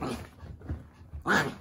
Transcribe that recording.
Wow.